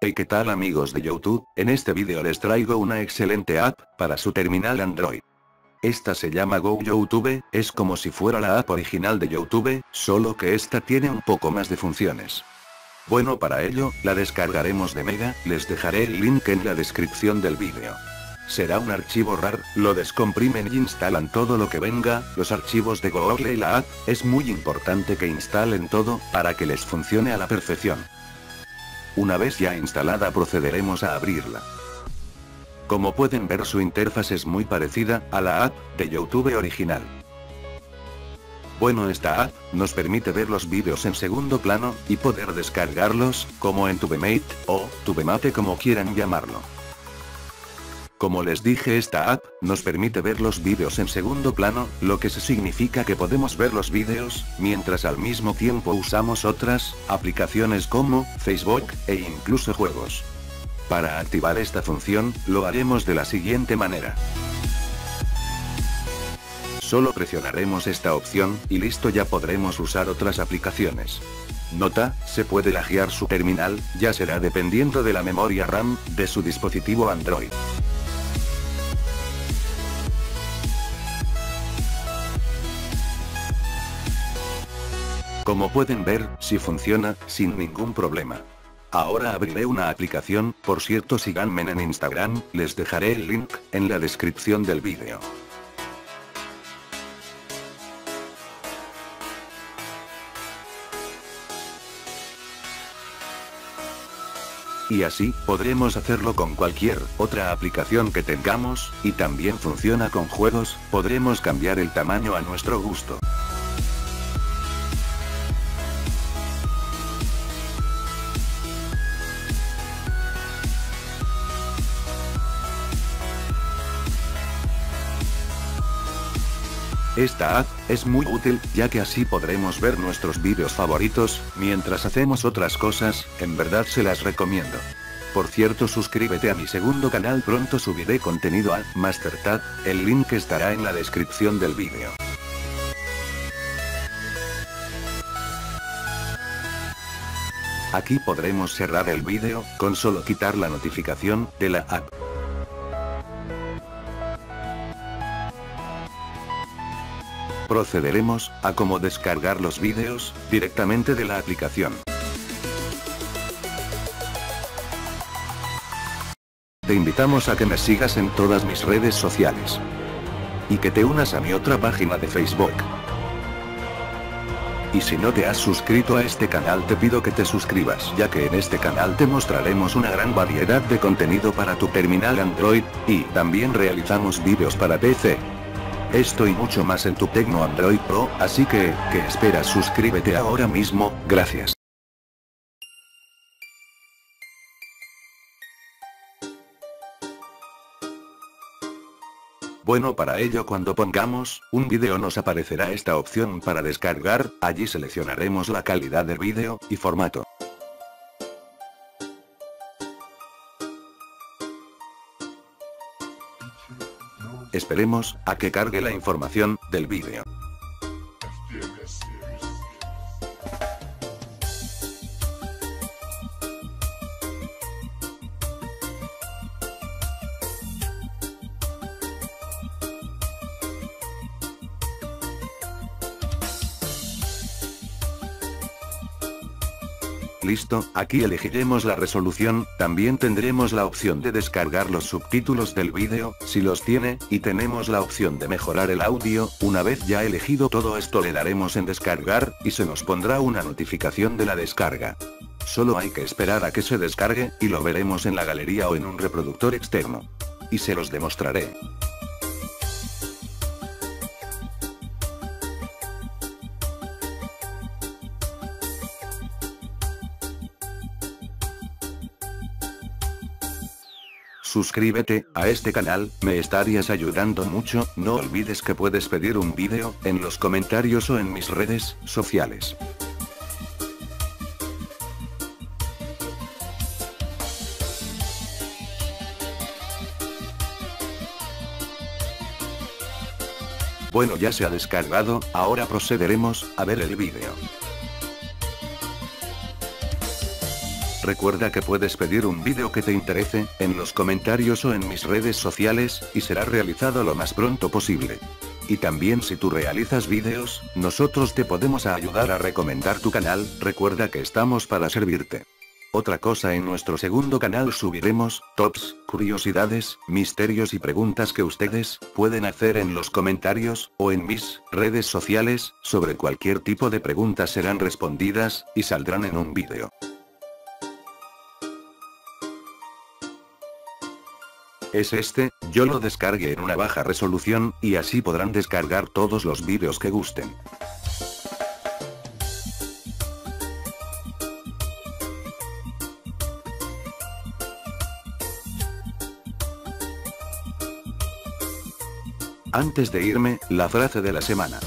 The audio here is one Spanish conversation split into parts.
Hey qué tal amigos de YouTube, en este vídeo les traigo una excelente app, para su terminal Android. Esta se llama Go YouTube, es como si fuera la app original de YouTube, solo que esta tiene un poco más de funciones. Bueno para ello, la descargaremos de Mega, les dejaré el link en la descripción del vídeo. Será un archivo RAR, lo descomprimen y instalan todo lo que venga, los archivos de Google y la app, es muy importante que instalen todo, para que les funcione a la perfección. Una vez ya instalada procederemos a abrirla. Como pueden ver su interfaz es muy parecida a la app de YouTube original. Bueno esta app, nos permite ver los vídeos en segundo plano, y poder descargarlos, como en TubeMate, o TubeMate como quieran llamarlo. Como les dije esta app, nos permite ver los vídeos en segundo plano, lo que se significa que podemos ver los vídeos, mientras al mismo tiempo usamos otras, aplicaciones como, Facebook, e incluso juegos. Para activar esta función, lo haremos de la siguiente manera. Solo presionaremos esta opción, y listo ya podremos usar otras aplicaciones. Nota, se puede lajear su terminal, ya será dependiendo de la memoria RAM, de su dispositivo Android. Como pueden ver, si funciona, sin ningún problema. Ahora abriré una aplicación, por cierto síganme en Instagram, les dejaré el link, en la descripción del vídeo. Y así, podremos hacerlo con cualquier otra aplicación que tengamos, y también funciona con juegos, podremos cambiar el tamaño a nuestro gusto. Esta app, es muy útil, ya que así podremos ver nuestros vídeos favoritos, mientras hacemos otras cosas, en verdad se las recomiendo. Por cierto suscríbete a mi segundo canal pronto subiré contenido a MasterTat, el link estará en la descripción del vídeo. Aquí podremos cerrar el vídeo, con solo quitar la notificación, de la app. Procederemos a cómo descargar los vídeos directamente de la aplicación. Te invitamos a que me sigas en todas mis redes sociales. Y que te unas a mi otra página de Facebook. Y si no te has suscrito a este canal te pido que te suscribas ya que en este canal te mostraremos una gran variedad de contenido para tu terminal Android, y también realizamos vídeos para PC. Esto y mucho más en tu Tecno Android Pro, así que, ¿qué esperas? Suscríbete ahora mismo, gracias. Bueno para ello cuando pongamos, un vídeo nos aparecerá esta opción para descargar, allí seleccionaremos la calidad del vídeo, y formato. Esperemos a que cargue la información del vídeo. Listo, aquí elegiremos la resolución, también tendremos la opción de descargar los subtítulos del vídeo, si los tiene, y tenemos la opción de mejorar el audio, una vez ya elegido todo esto le daremos en descargar, y se nos pondrá una notificación de la descarga. Solo hay que esperar a que se descargue, y lo veremos en la galería o en un reproductor externo. Y se los demostraré. Suscríbete a este canal, me estarías ayudando mucho, no olvides que puedes pedir un vídeo, en los comentarios o en mis redes sociales. Bueno ya se ha descargado, ahora procederemos a ver el vídeo. Recuerda que puedes pedir un vídeo que te interese, en los comentarios o en mis redes sociales, y será realizado lo más pronto posible. Y también si tú realizas vídeos, nosotros te podemos ayudar a recomendar tu canal, recuerda que estamos para servirte. Otra cosa en nuestro segundo canal subiremos, tops, curiosidades, misterios y preguntas que ustedes, pueden hacer en los comentarios, o en mis, redes sociales, sobre cualquier tipo de preguntas serán respondidas, y saldrán en un vídeo. Es este, yo lo descargué en una baja resolución, y así podrán descargar todos los vídeos que gusten. Antes de irme, la frase de la semana.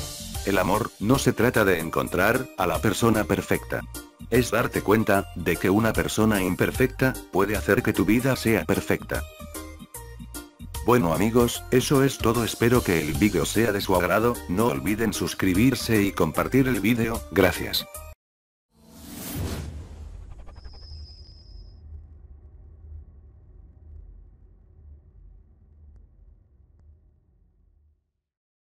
El amor, no se trata de encontrar, a la persona perfecta. Es darte cuenta, de que una persona imperfecta, puede hacer que tu vida sea perfecta. Bueno amigos, eso es todo. Espero que el vídeo sea de su agrado, no olviden suscribirse y compartir el vídeo, gracias.